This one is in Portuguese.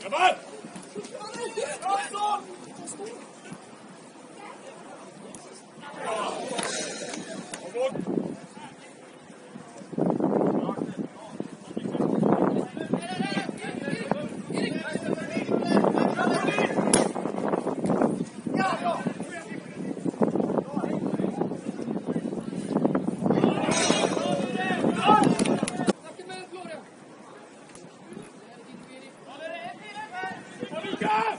Jobbar! Shoot!